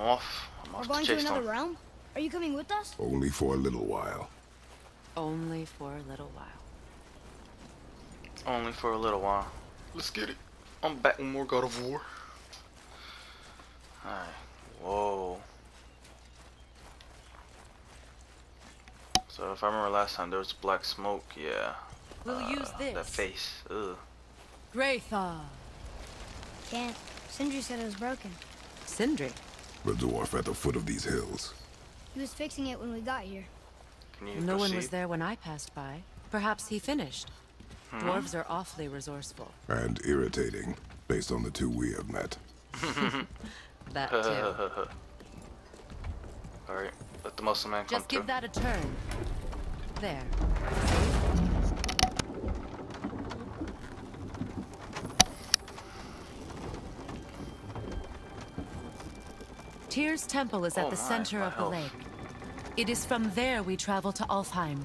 off. I'm We're going to to another them. realm? Are you coming with us? Only for a little while. Only for a little while. Only for a little while. Let's get it. I'm back with more God of War. Alright. Whoa. So if I remember last time there was black smoke, yeah. We'll Uh, use this. That face. Ugh. Graythaw. Can't. Sindri said it was broken. Sindri. The dwarf at the foot of these hills. He was fixing it when we got here. Can you No one was there when I passed by. Perhaps he finished. Hmm? Dwarves are awfully resourceful. And irritating, based on the two we have met. That too. Alright. Let the muscle man come Just give through. that a turn. There. Tyr's temple is at Oh the my, center my of the health. lake. It is from there we travel to Alfheim.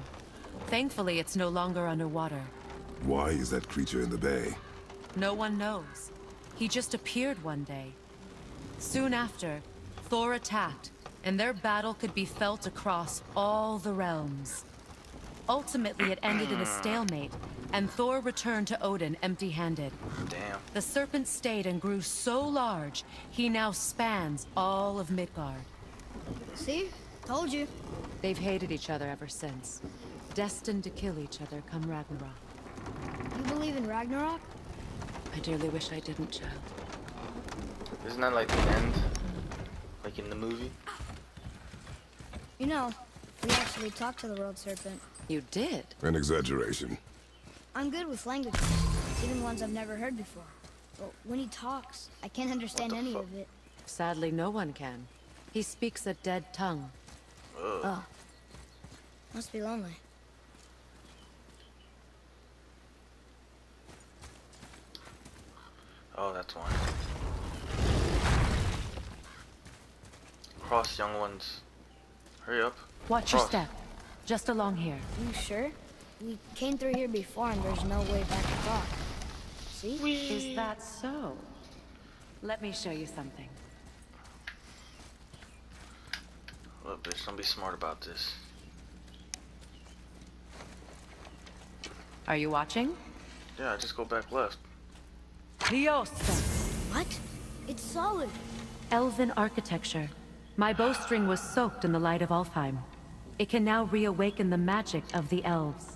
Thankfully, it's no longer underwater. Why is that creature in the bay? No one knows. He just appeared one day. Soon after, Thor attacked, and their battle could be felt across all the realms. Ultimately, it ended in a stalemate, and Thor returned to Odin empty-handed. Damn. The serpent stayed and grew so large, he now spans all of Midgard. See? Told you. They've hated each other ever since. Destined to kill each other come Ragnarok. You believe in Ragnarok? I dearly wish I didn't, child. Isn't that like the end? Like in the movie? You know, we actually talked to the world serpent. You did? An exaggeration. I'm good with languages, even ones I've never heard before. But when he talks, I can't understand any of it. Sadly, no one can. He speaks a dead tongue. Oh. Must be lonely. Oh, that's one. Cross, young ones. Hurry up. Watch your step. Just along here. Are you sure? We came through here before and there's no way back across. See? Is that so? Let me show you something. Look, bitch, don't be smart about this. Are you watching? Yeah, just go back left. Liosta. What? It's solid. Elven architecture. My bowstring was soaked in the light of Alfheim. It can now reawaken the magic of the elves.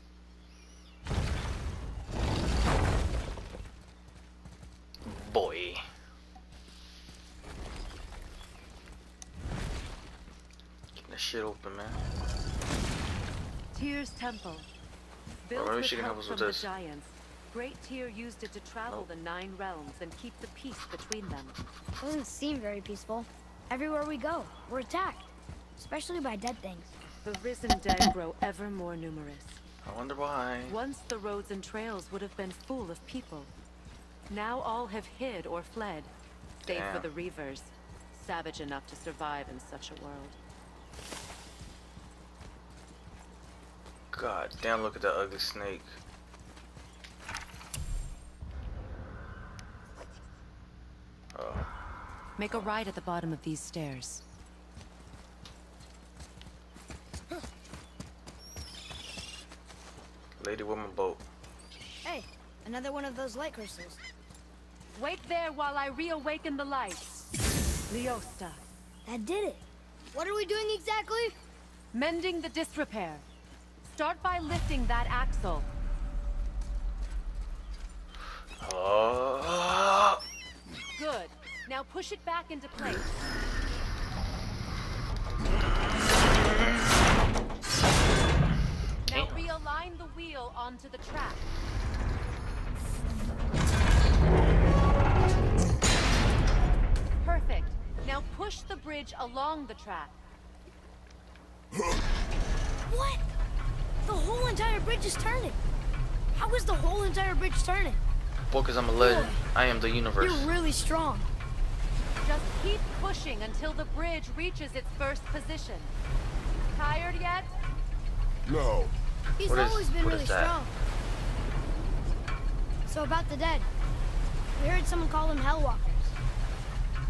Boy. Getting this shit open, man. Tyr's temple. Built maybe she can help help us from with the this. giants, Great Tyr used it to travel Oh. the nine realms and keep the peace between them. Doesn't seem very peaceful. Everywhere we go, we're attacked. Especially by dead things. The risen dead grow ever more numerous. I wonder why. Once the roads and trails would have been full of people. Now all have hid or fled, save for the Reavers, savage enough to survive in such a world. God damn, look at that ugly snake. Oh, Make a right at the bottom of these stairs. lady woman boat. Hey, another one of those light crystals. Wait there while I reawaken the lights. Leosta. That did it. What are we doing exactly? Mending the disrepair. Start by lifting that axle. Good. Now push it back into place. Now realign the wheel onto the track. Now push the bridge along the track. What? The whole entire bridge is turning. How is the whole entire bridge turning? Well, because I'm a legend. I am the universe. You're really strong. Just keep pushing until the bridge reaches its first position. Tired yet? No. He's What is- always been really strong. So about the dead. We heard someone call them Hellwalkers.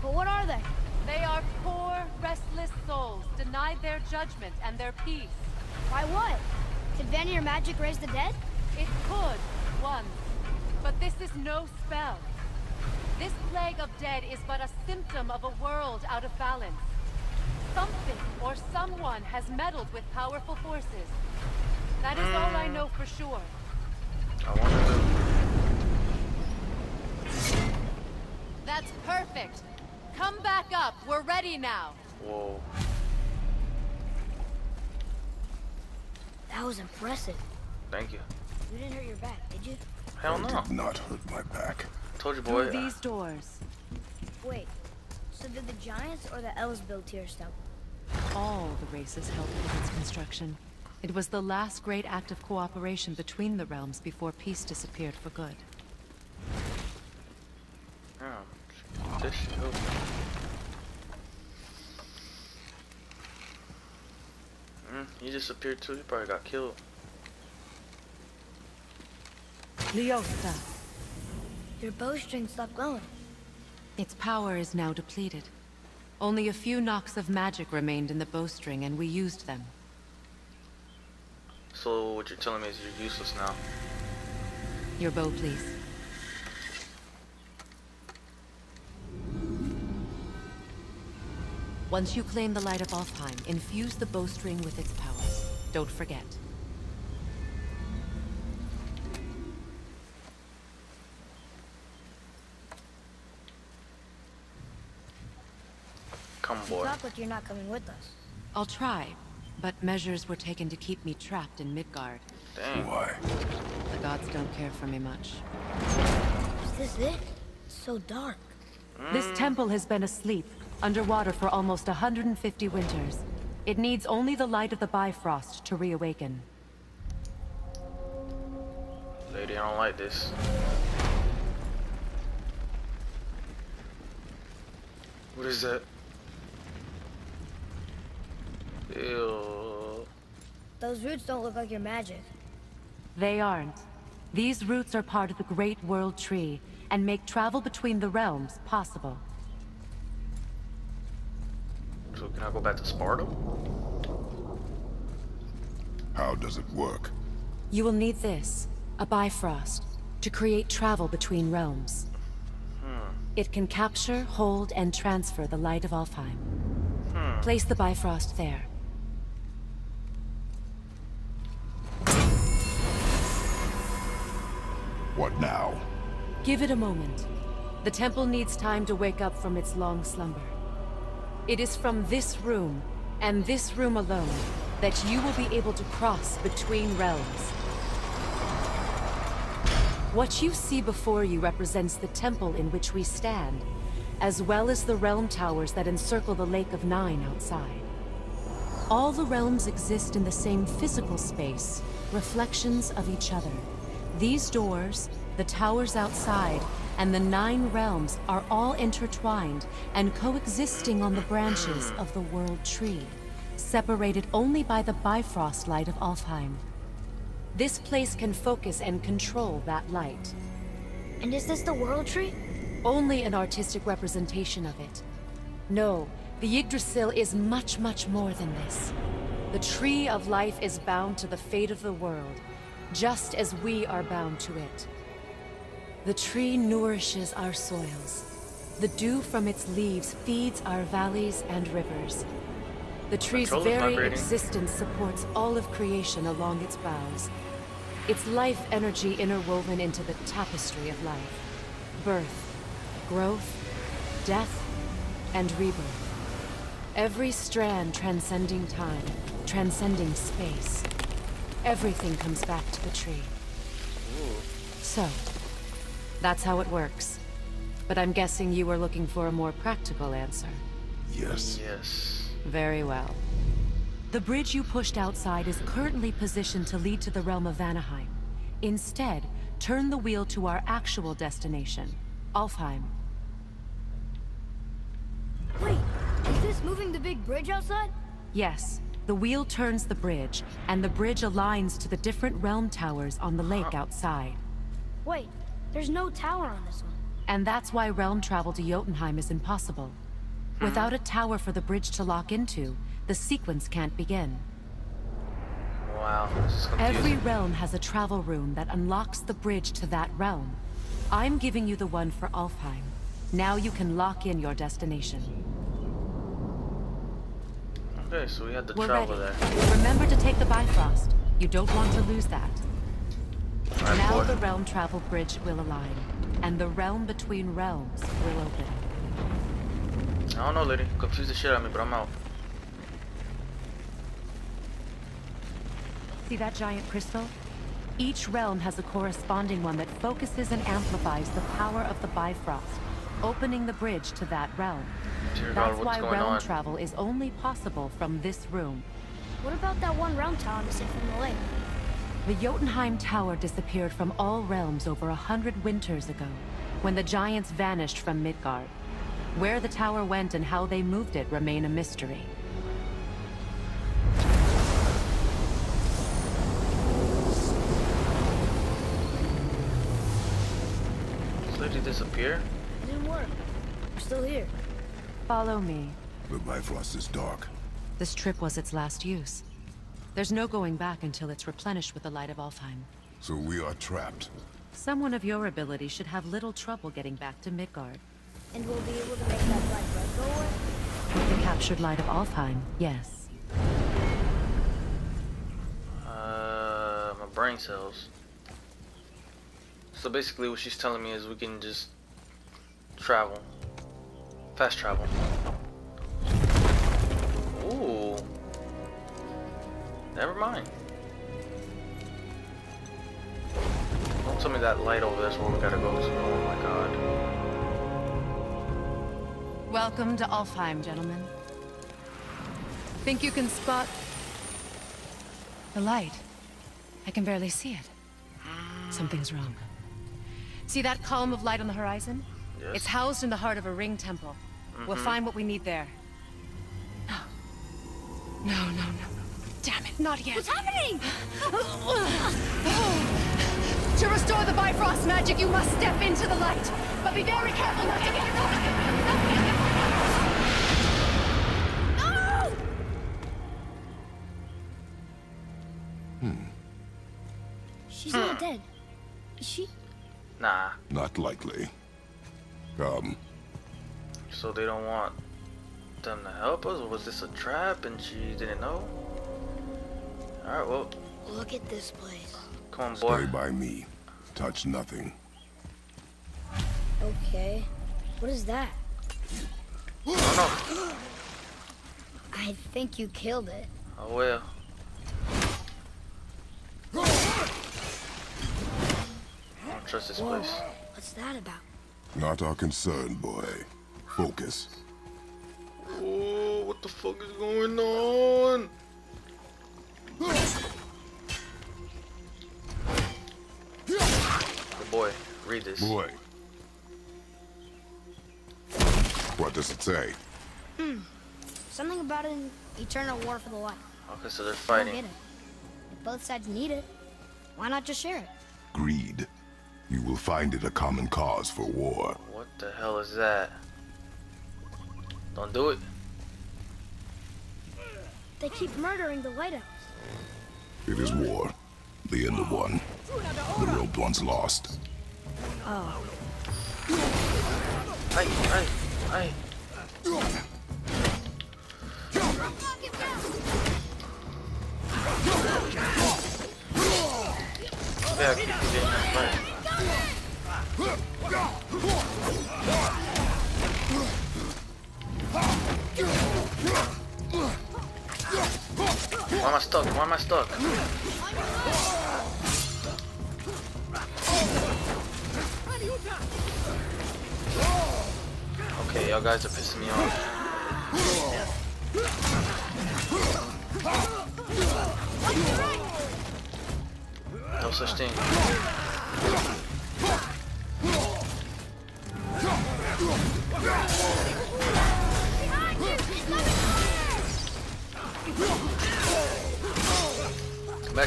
But what are they? They are poor, restless souls, denied their judgment and their peace. Why what? Could Vanir magic raise the dead? It could, once. But this is no spell. This plague of dead is but a symptom of a world out of balance. Something or someone has meddled with powerful forces. That is all I hmm. know for sure. I wonder who. That's perfect. Come back up. We're ready now. Whoa. That was impressive. Thank you. You didn't hurt your back, did you? Hell no. Did not hurt my back. Told you, boy. Through these doors, Wait. So did the Giants or the Elves build Tyr's Temple? all the races helped with its construction. It was the last great act of cooperation between the realms before peace disappeared for good. Yeah. This shit over. Mm, he disappeared too. He probably got killed. Leosta. Your bowstring stopped glowing. Its power is now depleted. Only a few knocks of magic remained in the bowstring, and we used them. So what you're telling me is you're useless now. Your bow, please. Once you claim the Light of Alfheim, infuse the bowstring with its powers. Don't forget. Come, You boy. talk like you're not coming with us. I'll try, but measures were taken to keep me trapped in Midgard. Dang. Why? The gods don't care for me much. Is this it? It's so dark. Hmm. This temple has been asleep, underwater for almost 150 winters. It needs only the light of the Bifrost to reawaken. Lady, I don't like this. What is that? Ew. Those roots don't look like your magic. They aren't. These roots are part of the Great World Tree, and make travel between the realms possible. So can I go back to Sparta? How does it work? You will need this, a Bifrost, to create travel between realms. Hmm. It can capture, hold, and transfer the light of Alfheim. Hmm. Place the Bifrost there. What now? Give it a moment. The temple needs time to wake up from its long slumber. It is from this room, and this room alone, that you will be able to cross between realms. What you see before you represents the temple in which we stand, as well as the realm towers that encircle the Lake of Nine outside. All the realms exist in the same physical space, reflections of each other. These doors, the towers outside, and the nine realms are all intertwined and coexisting on the branches of the World Tree, separated only by the Bifrost light of Alfheim. This place can focus and control that light. And is this the World Tree? Only an artistic representation of it. No, the Yggdrasil is much, much more than this. The Tree of Life is bound to the fate of the world, just as we are bound to it. The tree nourishes our soils. The dew from its leaves feeds our valleys and rivers. The tree's very vibrating. existence supports all of creation along its boughs. Its life energy interwoven into the tapestry of life. Birth, growth, death, and rebirth. Every strand transcending time, transcending space. Everything comes back to the tree. So, that's how it works. But I'm guessing you were looking for a more practical answer. Yes. Yes. Very well. The bridge you pushed outside is currently positioned to lead to the realm of Vanaheim. Instead, turn the wheel to our actual destination, Alfheim. Wait, is this moving the big bridge outside? Yes, the wheel turns the bridge, and the bridge aligns to the different realm towers on the lake outside. Wait, there's no tower on this one. And that's why realm travel to Jotunheim is impossible. Without a tower for the bridge to lock into, the sequence can't begin. Wow. This is Every realm has a travel room that unlocks the bridge to that realm. I'm giving you the one for Alfheim. Now you can lock in your destination. Okay, so we had to We're travel ready. there. Remember to take the Bifrost. You don't want to lose that. Alright, now boy. the realm travel bridge will align, and the realm between realms will open. I don't know, lady. Confuse the shit out of me, but I'm out. See that giant crystal? Each realm has a corresponding one that focuses and amplifies the power of the Bifrost, opening the bridge to that realm. Dear God, That's what's why going realm on? travel is only possible from this room. What about that one round tower missing from the lake? The Jotunheim Tower disappeared from all realms over a hundred winters ago, when the giants vanished from Midgard. Where the tower went and how they moved it remain a mystery. This lady disappear? It didn't work. We're still here. Follow me. The Bifrost is dark. This trip was its last use. There's no going back until it's replenished with the light of Alfheim. So we are trapped. Someone of your ability should have little trouble getting back to Midgard. And we'll be able to make that black red go away? With the captured light of Alfheim, yes. Uh, my brain cells. So basically, what she's telling me is we can just travel, fast travel. Ooh. Never mind. Don't tell me that light over there's where we gotta go to. Oh my god. Welcome to Alfheim, gentlemen. Think you can spot... the light? I can barely see it. Something's wrong. See that column of light on the horizon? Yes. It's housed in the heart of a ring temple. We'll mm-hmm. find what we need there. No, no, no, no. Damn it, not yet. What's happening? To restore the Bifrost magic, you must step into the light. But be very careful not to get No! Hmm. She's not dead. Is she? Nah. Not likely. Come. So they don't want them to help us? Or was this a trap and she didn't know? Alright, well, Look at this place. come on, Stay by me. Touch nothing. Okay. What is that? Oh I think you killed it. no. Oh well. I don't trust this place. What's that about? Not our concern, boy. Focus. Oh, what the fuck is going on? Good boy, read this. Boy. What does it say? Hmm. Something about an eternal war for the light. Okay, so they're I don't fighting. get it. If both sides need it, why not just share it? Greed. You will find it a common cause for war. What the hell is that? Don't do it. They keep murdering the lighthouse. It is war. The end of one. The robed one's lost. Hey, hey, hey. Yeah, keep getting that One must talk, one must talk. Okay, y'all guys are pissing me off. No such thing.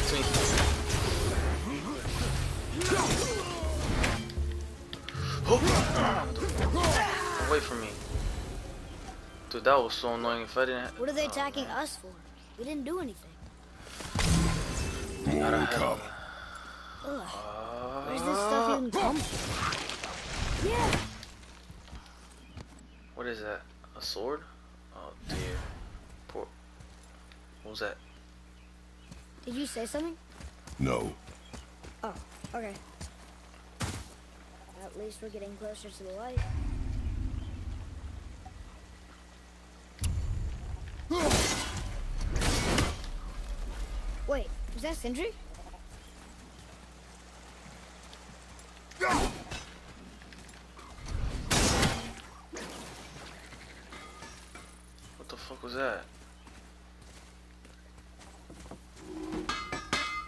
Come back to me. Oh. Away from me. Dude, that was so annoying. If I didn't. What are they attacking us for? We didn't do anything. More will come. Ugh. Where's this stuff even come from? Yeah. What is that? A sword? Oh dear. Poor. What was that? Did you say something? No. Oh, okay. At least we're getting closer to the light. Wait, is that Sindri? What the fuck was that?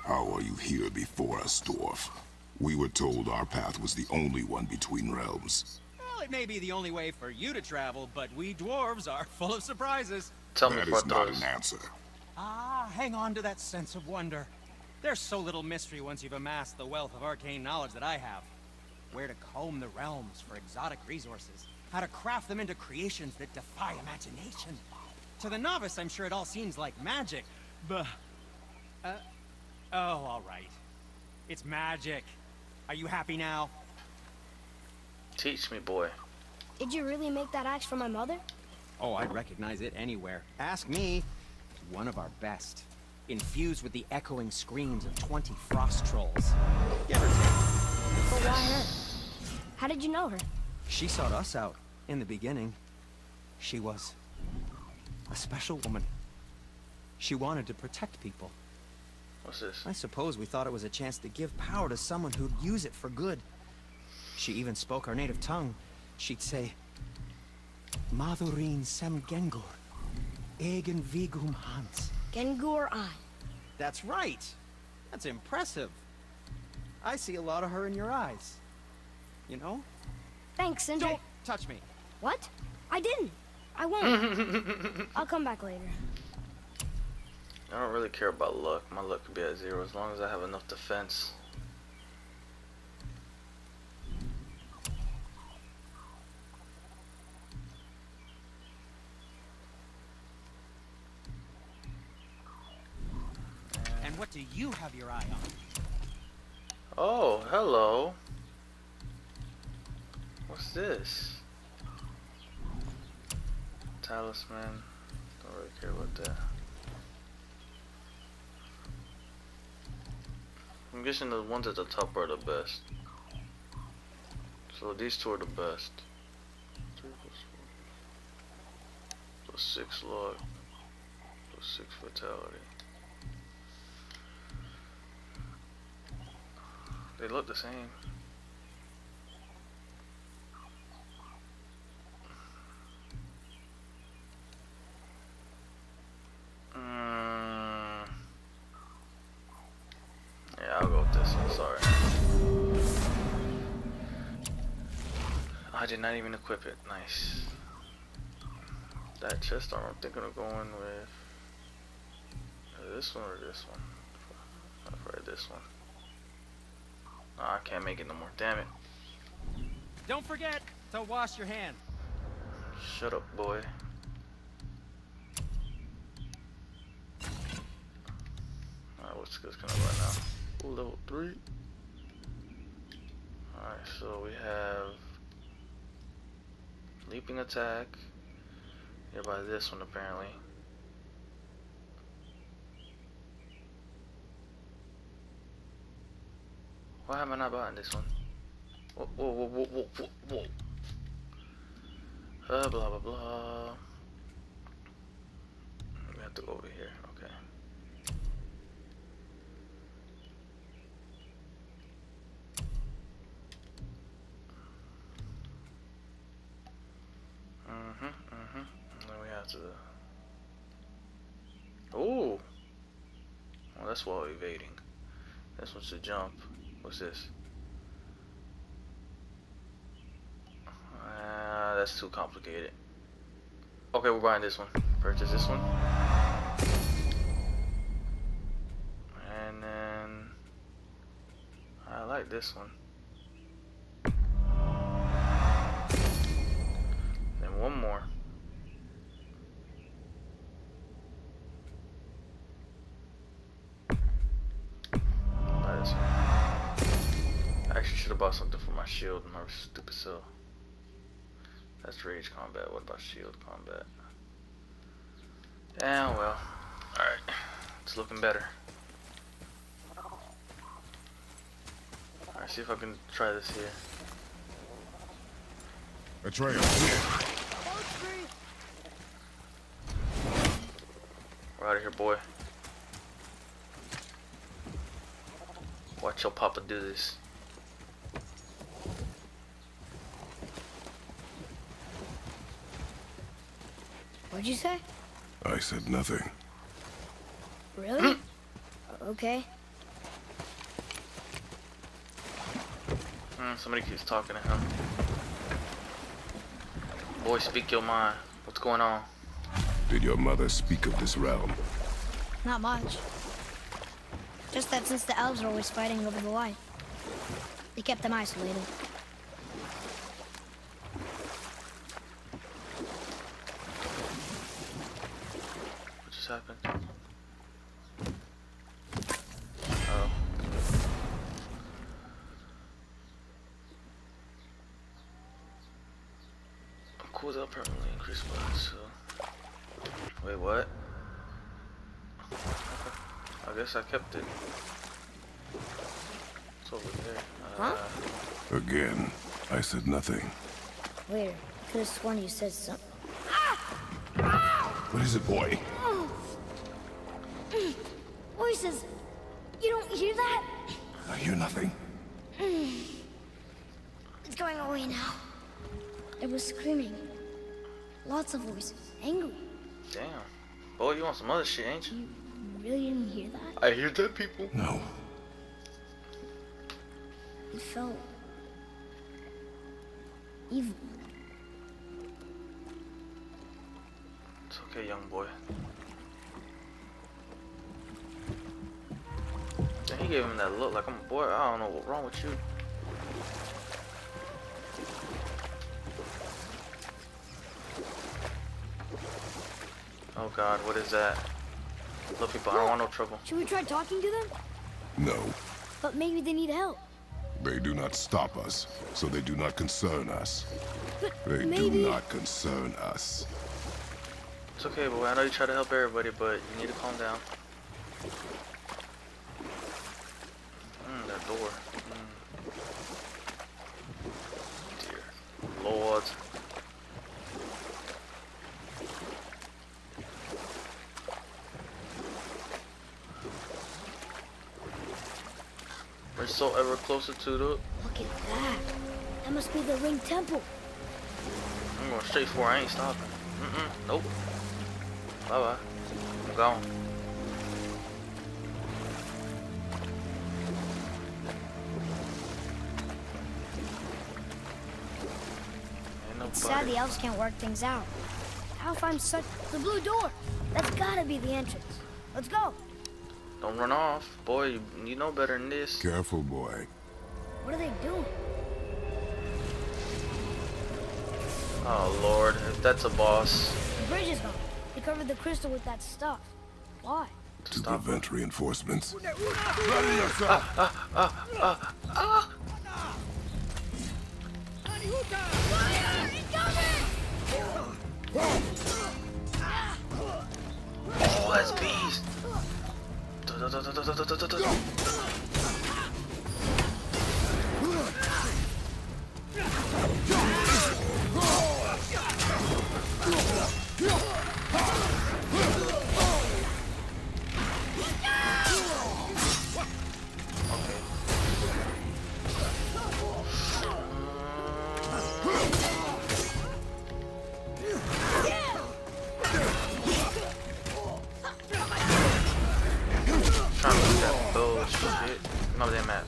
How are you here before us, dwarf? We were told our path was the only one between realms. Well, it may be the only way for you to travel, but we dwarves are full of surprises. Tell me That what is not those. an answer. Ah, hang on to that sense of wonder. There's so little mystery once you've amassed the wealth of arcane knowledge that I have. Where to comb the realms for exotic resources, how to craft them into creations that defy imagination. To the novice, I'm sure it all seems like magic, but... Uh, oh, all right. It's magic. Are you happy now? Teach me, boy. Did you really make that axe for my mother? Oh, I'd recognize it anywhere. Ask me. One of our best. Infused with the echoing screams of 20 frost trolls. Give or take. But why her? How did you know her? She sought us out in the beginning. She was a special woman. She wanted to protect people. What's this? I suppose we thought it was a chance to give power to someone who'd use it for good. She even spoke our native tongue. She'd say, Madurin sem gengur, egen vigum hans. Gengur I. That's right. That's impressive. I see a lot of her in your eyes. You know? Thanks, Sindri. Don't touch me. What? I didn't. I won't. I'll come back later. I don't really care about luck. My luck could be at zero as long as I have enough defense. And what do you have your eye on? Oh, hello. What's this? Talisman. Don't really care about that. I'm guessing the ones at the top are the best. So these two are the best. Plus six luck. Plus six vitality. They look the same. Did not even equip it. Nice. That chest armor, I'm thinking of going with this one or this one. Probably this one. Oh, I can't make it no more. Damn it. Don't forget to wash your hands. Shut up, boy. Alright, what's skills can I run now? Ooh, level 3. Alright, so we have leaping attack. Yeah, by this one apparently. Why have I not bought this one? Whoa, whoa, whoa, whoa, whoa, whoa. Uh, blah, blah, blah. We have to go over here. We have. Ooh! Well, that's well evading. This one's a jump. What's this? Uh, that's too complicated. Okay, we're buying this one. Purchase this one. And then I like this one. Shield my stupid self. That's rage combat. What about shield combat? Yeah, well. Alright. It's looking better. Alright, see if I can try this here. Atreus, We're out of here, boy. Watch your papa do this. What'd you say? I said nothing. Really? okay. Hmm, somebody keeps talking to him. Boy, speak your mind. What's going on? Did your mother speak of this realm? Not much. Just that since the elves are always fighting over the light, they kept them isolated. What just happened? Oh. I'm cool that permanently increase blood, so. Wait, what? I kept it. It's over there. Uh, Again, I said nothing. Later, could have sworn you said something. What is it, boy? Voices! You don't hear that? I hear nothing. It's going away now. It was screaming. Lots of voices. Angry. Damn. Boy, you want some other shit, ain't you? You really didn't hear that? I hear dead people. No. It felt... evil. It's okay, young boy. And he gave him that look like I'm a boy. I don't know what's wrong with you. Oh God, what is that? Look, people, I don't want no trouble. Should we try talking to them? No. But maybe they need help. They do not stop us, so they do not concern us. But They maybe... do not concern us. It's okay, boy. I know you try to help everybody, but you need to calm down. Mm, that door. Mm. Dear Lord. We're so ever closer to the. Look at that. That must be the Ring Temple. I'm going straight for it. I ain't stopping. Mm-mm. Nope. Bye bye. I'm gone. Ain't It's sad the elves can't work things out. How if I'm such... The blue door! That's gotta be the entrance. Let's go! Don't run off. Boy, you, you know better than this. Careful, boy. What are they doing? Oh, Lord. If that's a boss. The bridge is gone. They covered the crystal with that stuff. Why? To Stop. prevent reinforcements. Oh, that's bees. Da, da, da, da, da, da, da, No, they meant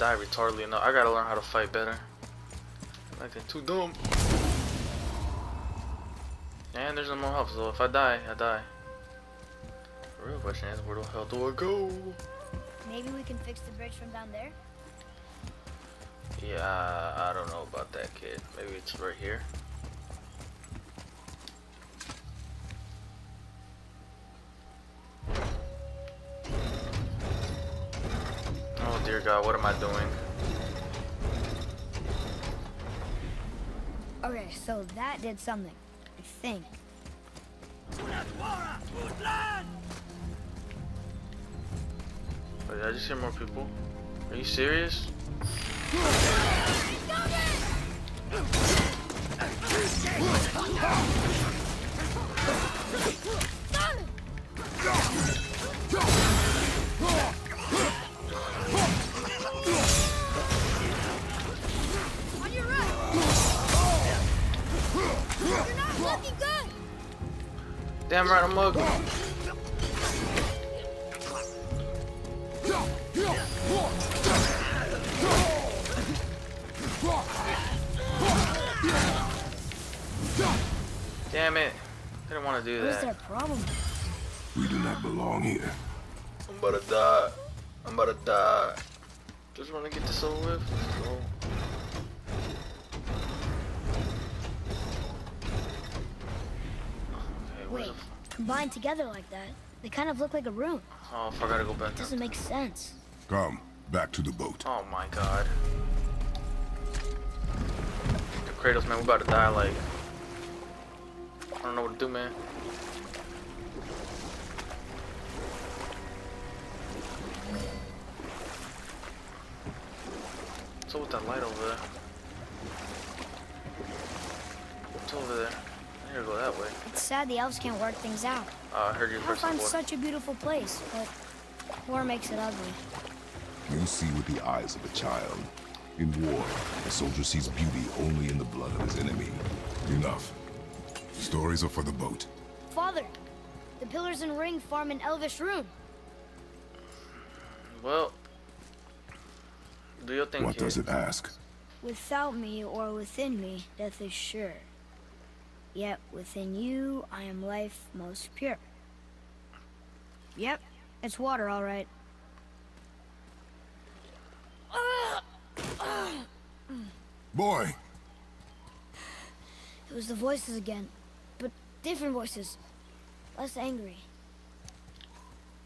Yo, I'm about to die retardedly enough. I gotta learn how to fight better. Like too dumb. And there's no more health, so if I die, I die. The real question is, where the hell do I go? Maybe we can fix the bridge from down there? Yeah, I don't know about that kid. Maybe it's right here. Am I doing? Okay, so that did something. I think. Wait, I just hear more people? Are you serious? Damn right, I'm ugly. Damn it. I didn't want to do What is that. their problem? We do not belong here. I'm about to die. I'm about to die. Just want to get this over with. Let's go. Okay, where's Wait, the- combined together like that, they kind of look like a room. Oh, if I gotta go back. It Doesn't make sense. Come, back to the boat. Oh my god. The Kratos, man, we're about to die like. I don't know what to do, man. What's up with that light over there? What's over there? I need to go that way. It's sad the elves can't work things out. Oh, I heard you press the Alfheim's boy. such a beautiful place, but war makes it ugly. You see with the eyes of a child. In war, a soldier sees beauty only in the blood of his enemy. Enough. Stories are for the boat. Father, the pillars and ring form an elvish rune. Well, do your thing What does it ask? Without me or within me, death is sure. Yet within you, I am life most pure. Yep, it's water, all right. Boy! It was the voices again, but different voices. Less angry.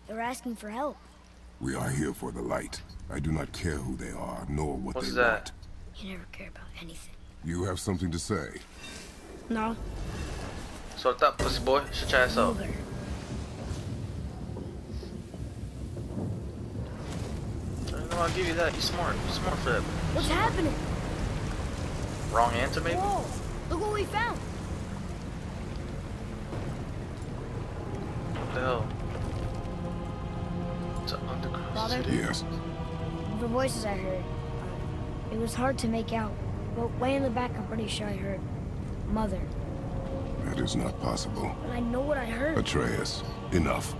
They were asking for help. We are here for the light. I do not care who they are, nor what What's they that? want. You never care about anything. You have something to say? No, Sort that pussy boy. Shut your ass up. neither. I know I'll give you that. You smart. You smart for that. What's happening? Wrong answer, maybe? Whoa! Look what we found. What the hell? It's an underground Father? city. Yes. The voices I heard. uh, It was hard to make out, but way in the back, I'm pretty sure I heard mother. That is not possible. But I know what I heard. Atreus, enough.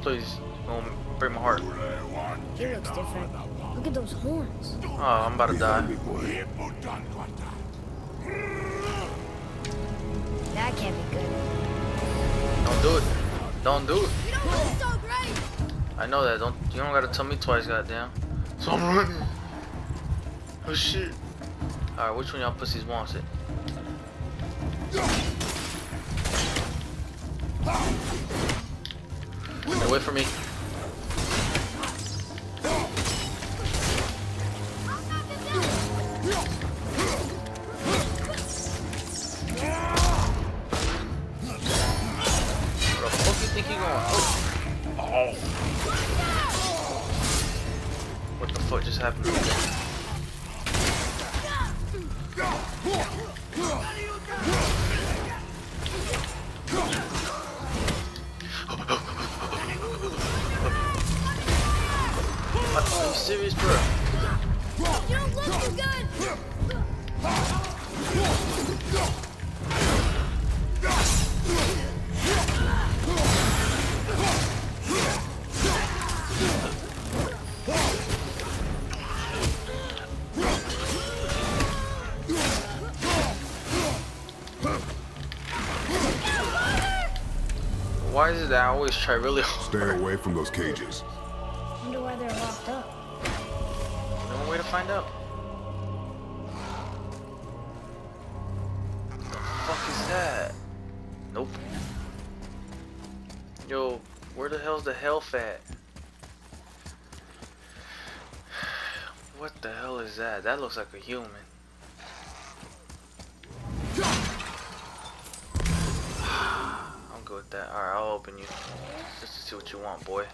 Please, don't break my heart. He looks different. Look at those horns. Oh, I'm about to die. That can't be good. Don't do it. Don't do it. We don't look so. I know that. Don't. You don't gotta tell me twice, goddamn. So I'm running. Oh shit. Alright, which one y'all pussies wants it? Stay away from me. Why is that I always try really hard. Stay away from those cages. Wonder why they're locked up. No way to find out. What The fuck is that? Nope. Yo, where the hell's the health at? What the hell is that? That looks like a human. I'm good with that. Alright, I'll open you. Just to see what you want, boy.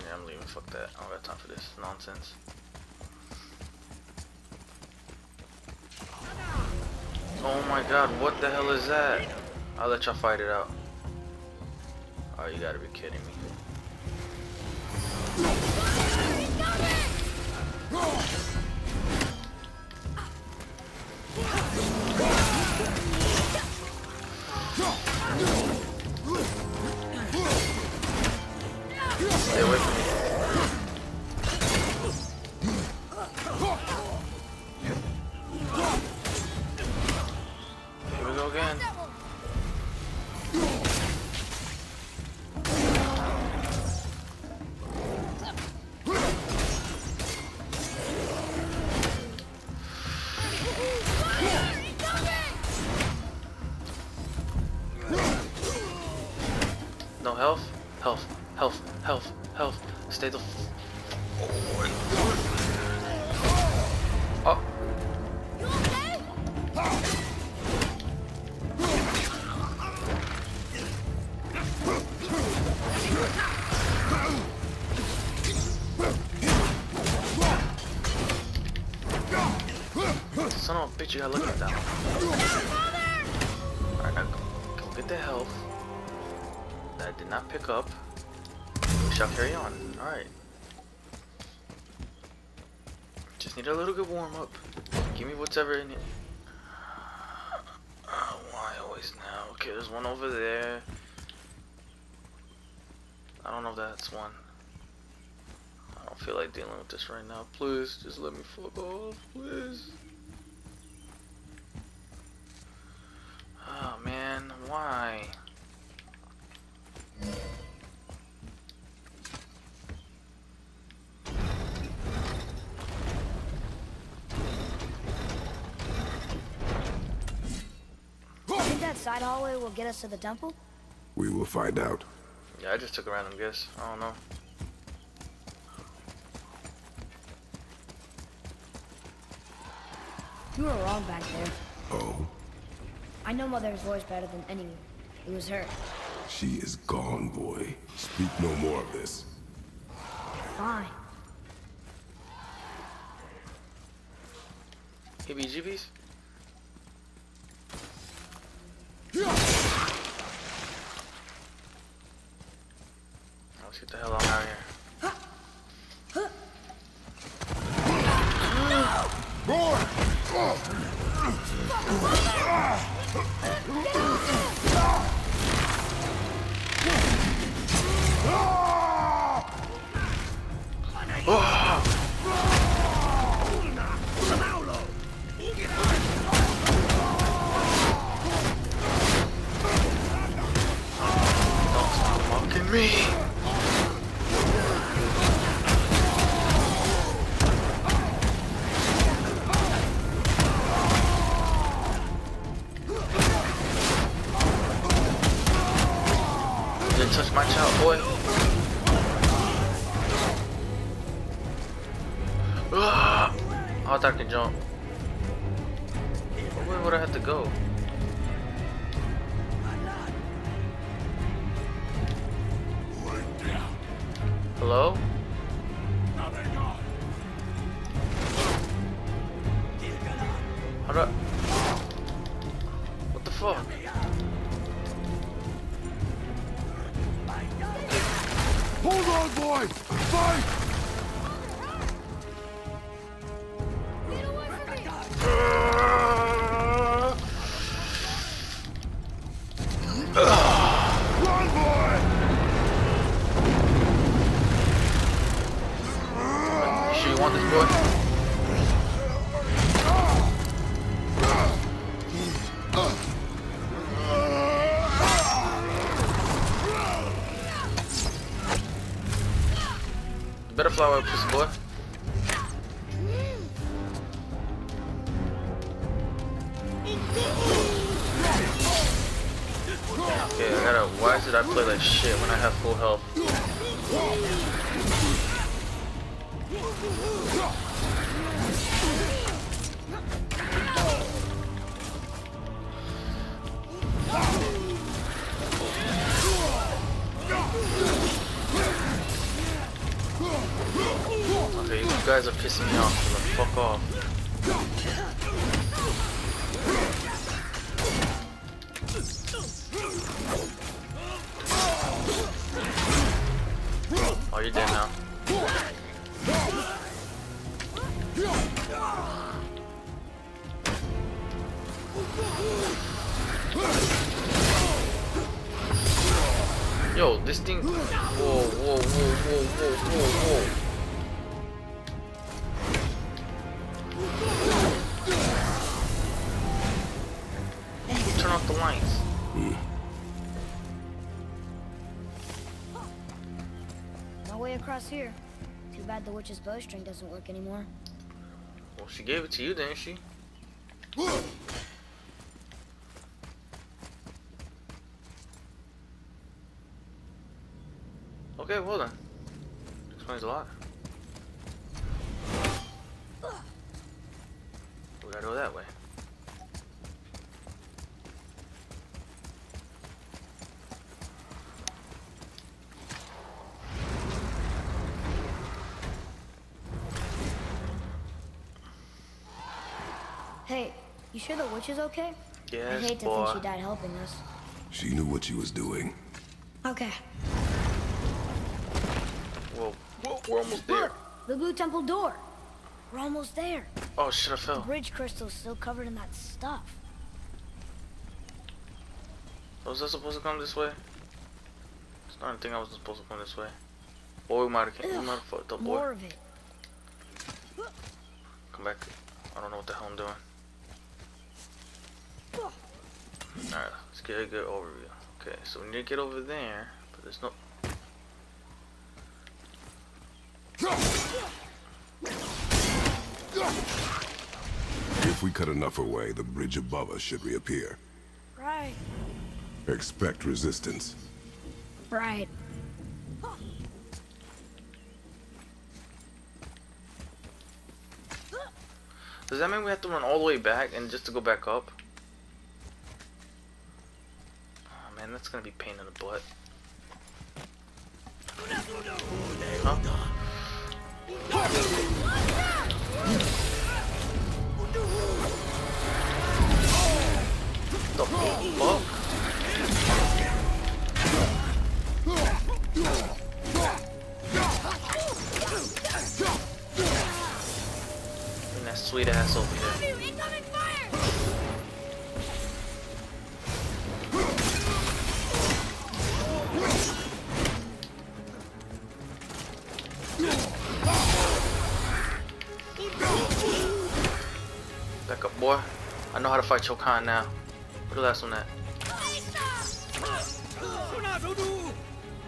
Yeah, I'm leaving. Fuck that. I don't got time for this nonsense. Oh my god, what the hell is that? I'll let y'all fight it out. Oh, you gotta be kidding me. You gotta look at that. Alright, now go, get the health that I did not pick up. We shall carry on. Alright. Just need a little good warm up. Give me whatever in it. Oh, uh, why always now? Okay, there's one over there. I don't know if that's one. I don't feel like dealing with this right now. Please, just let me fuck off, please. Oh man, why? Think that side hallway will get us to the temple? We will find out. Yeah, I just took a random guess. I don't know. You were wrong back there. Oh, I know Mother's voice better than anyone. It was her. she is gone, boy. Speak no more of this. Fine. heebie-jeebies? Let's Fight! Have full health? Yo, this thing. Whoa, whoa, whoa, whoa, whoa, whoa, whoa. Turn off the lights. No hmm. way across here. Too bad the witch's bowstring doesn't work anymore. Well, she gave it to you, didn't she? Okay, well then. Explains a lot. We gotta go that way. Hey, you sure the witch is okay? Yeah, I hate to boy. think she died helping us. She knew what she was doing. Okay. We're almost there. Look, the blue temple door. We're almost there. Oh shit, I The fell. bridge crystal's still covered in that stuff. Oh, was I supposed to come this way? It's not a thing I was supposed to come this way. Boy, we might have, we might have fucked up, boy. More of it. Come back. I don't know what the hell I'm doing. Alright, let's get a good overview. Okay, so we need to get over there, but there's no. If we cut enough away, the bridge above us should reappear. Right. Expect resistance. Right. Does that mean we have to run all the way back and just to go back up? Oh man, that's gonna be pain in the butt. Huh? The fuck? Bring that sweet ass over here. Back up, boy. I know how to fight Chokan now. What do that's that?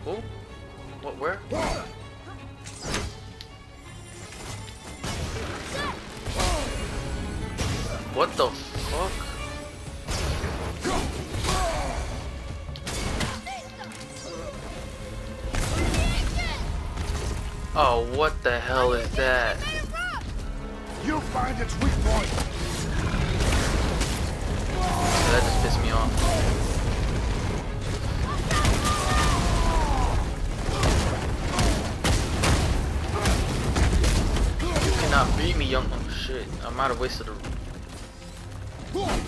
Who? What, where? What the fuck? Oh, what the hell is that? You find its weak point. Pissed me off. You cannot beat me, young. Oh shit! I might have wasted a.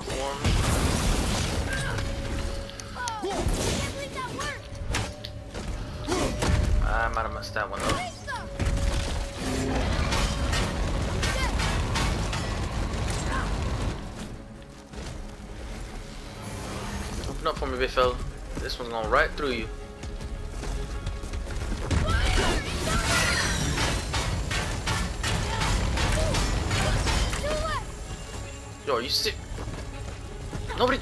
Worked. I might have messed that one up. Open up for me, big fella. This one's going right through you. Yo, you sick? Nobody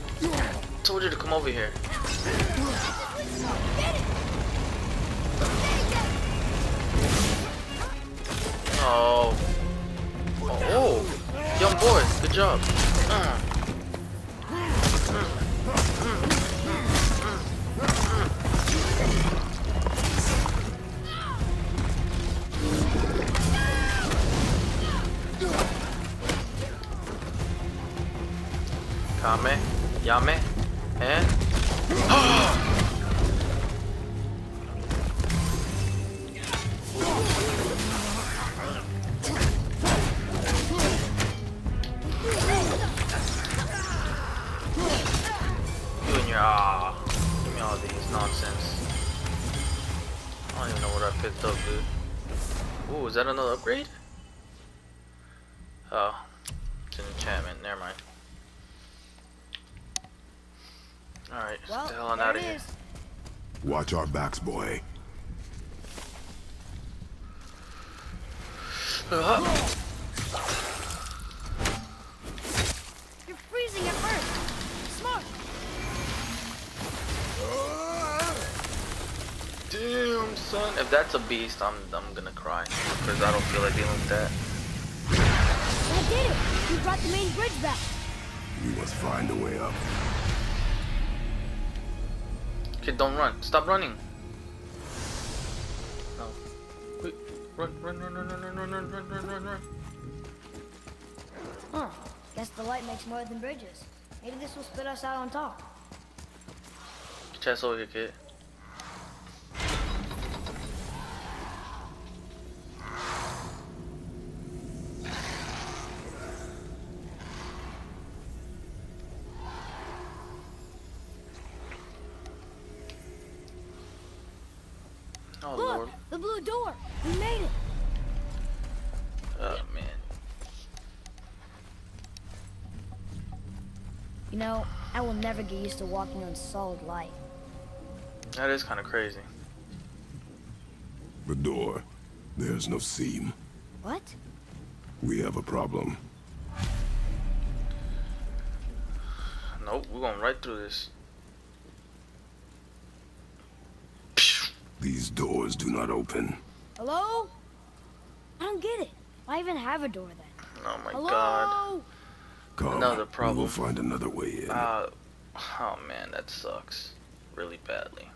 told you to come over here. Oh. Oh. Young boy, good job. Uh. やめ。え？that's a beast, I'm I'm gonna cry because I don't feel like dealing with that. I did it. You brought the main bridge back. We must find a way up. Kid, don't run. Stop running. No. Wait. Run, run, run, run, run, run, run, run, run, run, run, run. Huh. Guess the light makes more than bridges. Maybe this will spit us out on top. Get your ass over here, kid. I will never get used to walking on solid light. That is kind of crazy. The door. There's no seam. What? We have a problem. Nope, we're going right through this. These doors do not open. Hello? I don't get it. Why even have a door then? Oh my Hello? god. Another We'll find another way in. Uh, oh man, that sucks. Really badly.